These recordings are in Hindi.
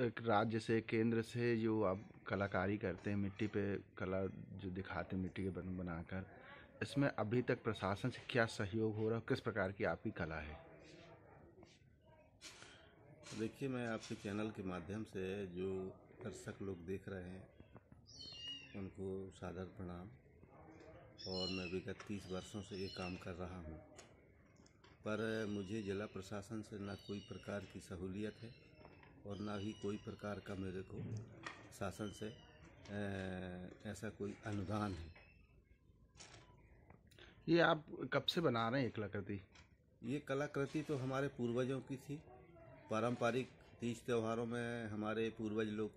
एक राज्य से केंद्र से जो आप कलाकारी करते हैं, मिट्टी पे कला जो दिखाते हैं, मिट्टी के बन, बनाकर, इसमें अभी तक प्रशासन से क्या सहयोग हो रहा है? किस प्रकार की आपकी कला है? देखिए, मैं आपके चैनल के माध्यम से जो दर्शक लोग देख रहे हैं, उनको सादर प्रणाम। और मैं विगत तीस वर्षों से ये काम कर रहा हूँ। पर मुझे जिला प्रशासन से ना कोई प्रकार की सहूलियत है और ना ही कोई प्रकार का मेरे को शासन से ऐसा कोई अनुदान है। ये आप कब से बना रहे हैं एक कलाकृति? ये कलाकृति तो हमारे पूर्वजों की थी। पारंपरिक तीज त्योहारों में हमारे पूर्वज लोग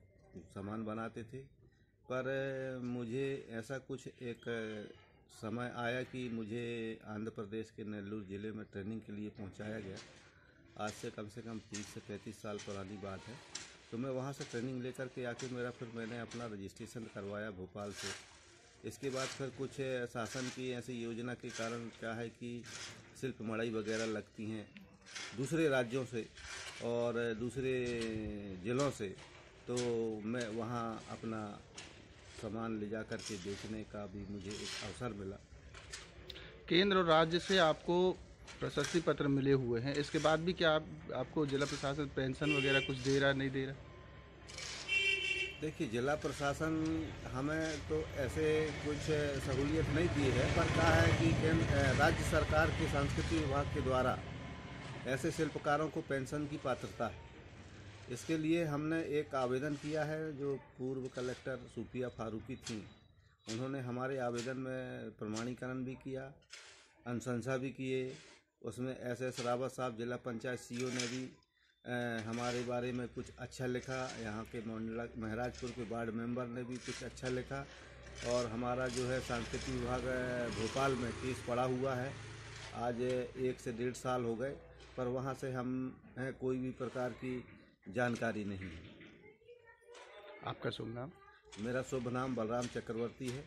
सामान बनाते थे। पर मुझे ऐसा कुछ एक समय आया कि मुझे आंध्र प्रदेश के नेल्लूर ज़िले में ट्रेनिंग के लिए पहुँचाया गया। आज से कम से कम तीस से पैंतीस साल पुरानी बात है। तो मैं वहाँ से ट्रेनिंग लेकर के आके मेरा फिर मैंने अपना रजिस्ट्रेशन करवाया भोपाल से। इसके बाद फिर कुछ शासन की ऐसी योजना के कारण क्या है कि शिल्प मड़ाई वगैरह लगती हैं दूसरे राज्यों से और दूसरे ज़िलों से। तो मैं वहाँ अपना सामान ले जा कर के बेचने का भी मुझे एक अवसर मिला। केंद्र और राज्य से आपको प्रशस्ति पत्र मिले हुए हैं। इसके बाद भी क्या आप, आपको जिला प्रशासन पेंशन वगैरह कुछ दे रहा नहीं दे रहा? देखिए जिला प्रशासन हमें तो ऐसे कुछ सहूलियत नहीं दी है पर कहा है कि राज्य सरकार के सांस्कृतिक विभाग के द्वारा ऐसे शिल्पकारों को पेंशन की पात्रता है। इसके लिए हमने एक आवेदन किया है जो पूर्व कलेक्टर सूफिया फारूकी थी। उन्होंने हमारे आवेदन में प्रमाणीकरण भी किया अनुशंसा भी किए उसमें एस एस रावत साहब जिला पंचायत सीईओ ने भी हमारे बारे में कुछ अच्छा लिखा। यहाँ के मंडला महराजपुर के वार्ड मेंबर ने भी कुछ अच्छा लिखा। और हमारा जो है सांस्कृतिक विभाग भोपाल में केस पड़ा हुआ है। आज एक से डेढ़ साल हो गए पर वहाँ से हम हैं कोई भी प्रकार की जानकारी नहीं है। आपका शुभ नाम? मेरा शुभ नाम बलराम चक्रवर्ती है।